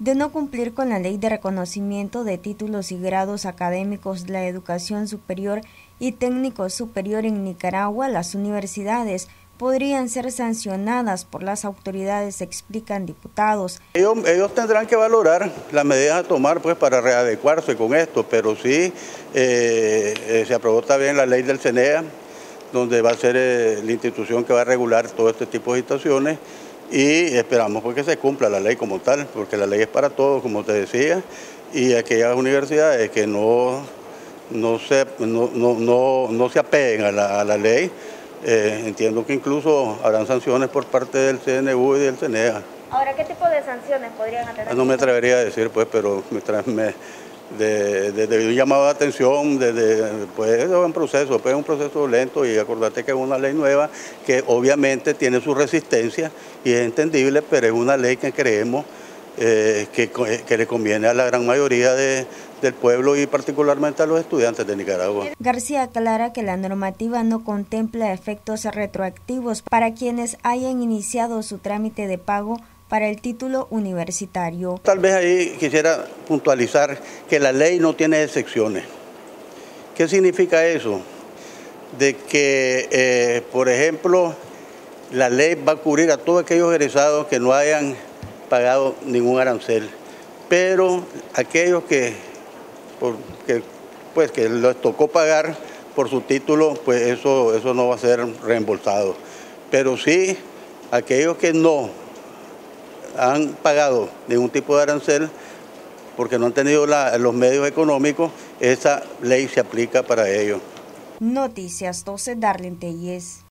De no cumplir con la ley de reconocimiento de títulos y grados académicos de la educación superior y técnico superior en Nicaragua, las universidades podrían ser sancionadas por las autoridades, explican diputados. Ellos, tendrán que valorar las medidas a tomar pues, para readecuarse con esto, pero sí eh, eh, se aprobó también la ley del CENEA, donde va a ser eh, la institución que va a regular todo este tipo de situaciones y esperamos pues, que se cumpla la ley como tal, porque la ley es para todos, como te decía, y aquellas universidades que no, no, se, no, se apeguen a la, ley, eh, entiendo que incluso habrán sanciones por parte del CNU y del CNEA. Ahora, ¿qué tipo de sanciones podrían tener? No me atrevería a decir, pues, pero me, me de, un llamado de atención, desde, pues es un proceso, pues es un proceso lento y acordate que es una ley nueva que obviamente tiene su resistencia y es entendible, pero es una ley que creemos eh, que, que, le conviene a la gran mayoría de, del pueblo y particularmente a los estudiantes de Nicaragua. García aclara que la normativa no contempla efectos retroactivos para quienes hayan iniciado su trámite de pago para el título universitario. Tal vez ahí quisiera puntualizar que la ley no tiene excepciones. ¿Qué significa eso? De que, eh, por ejemplo, la ley va a cubrir a todos aquellos egresados que no hayan pagado ningún arancel, pero aquellos que, pues, que les tocó pagar por su título, pues eso, eso no va a ser reembolsado. Pero sí, aquellos que no han pagado ningún tipo de arancel porque no han tenido los medios económicos, esa ley se aplica para ellos. Noticias 12 Darlene Telles.